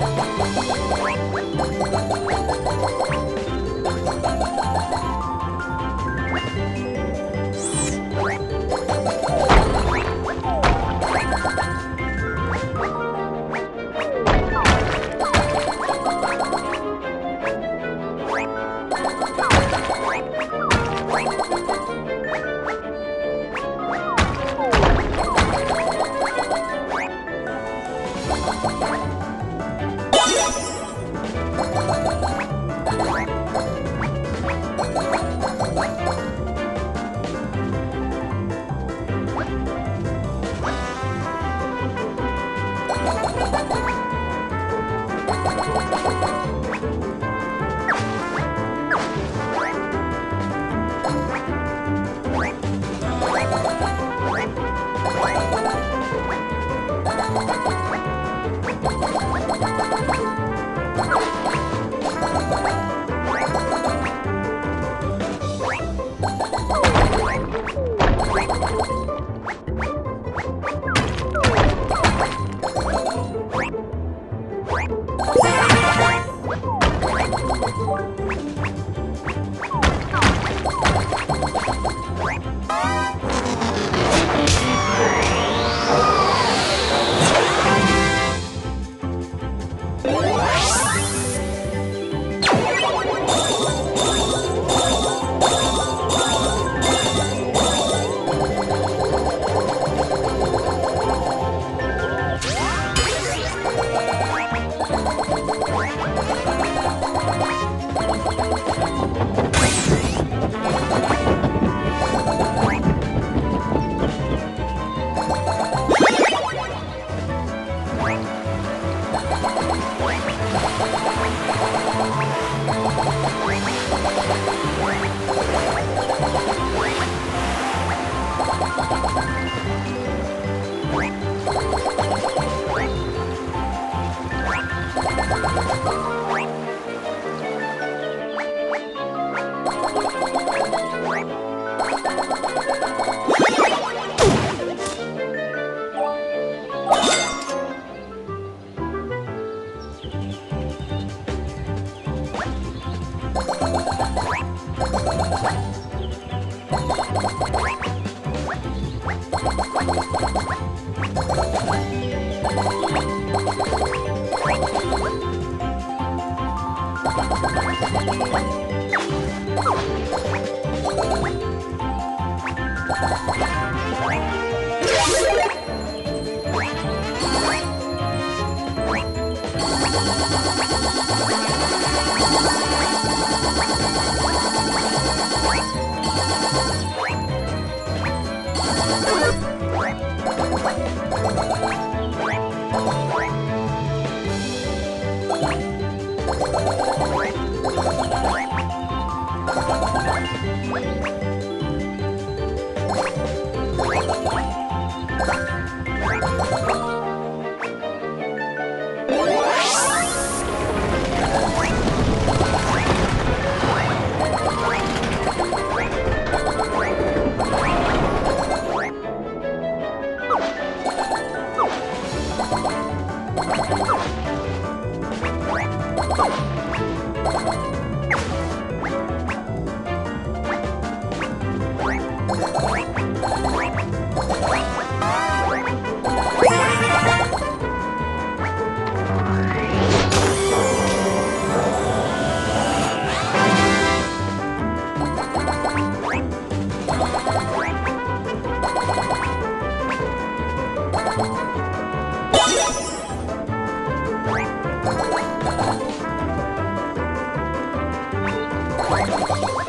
Ha ha ha ha! What? You Ha ha ha ha! you